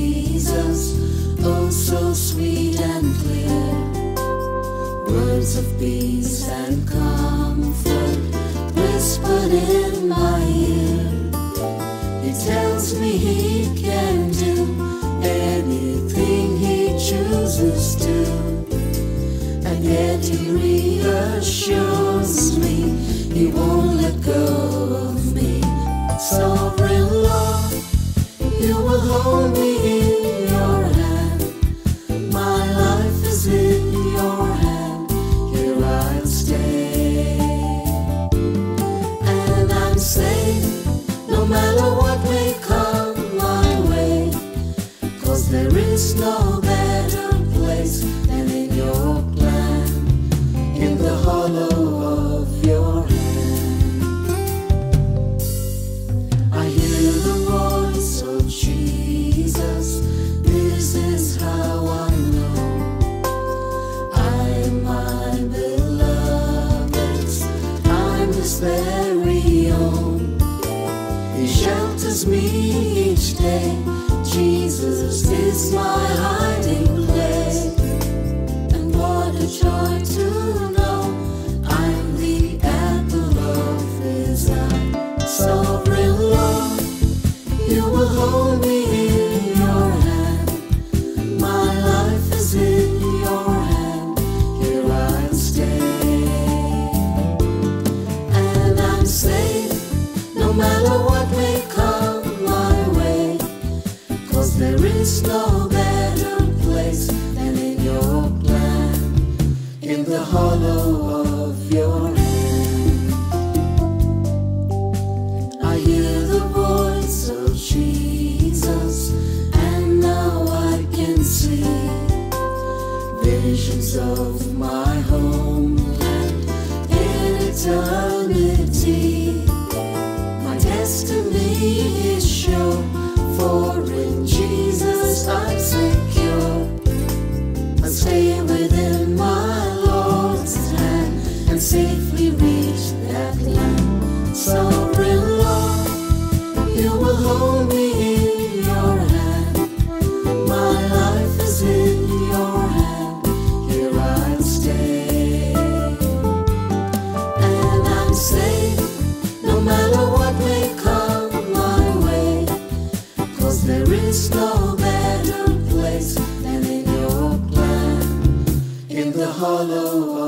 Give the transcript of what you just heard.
Jesus, oh so sweet and clear. Words of peace and comfort whispered in my ear. He tells me he can do anything he chooses to, and yet he reassures me he won't let go of me. Is no better place than in your plan, in the hollow of your hand. I hear the voice of Jesus. This is how I know I am my beloved's. I'm his very own. He shelters me each day. Jesus no better place than in your plan, in the hollow of your hand. I hear the voice of Jesus, and now I can see visions of my homeland in eternity. Better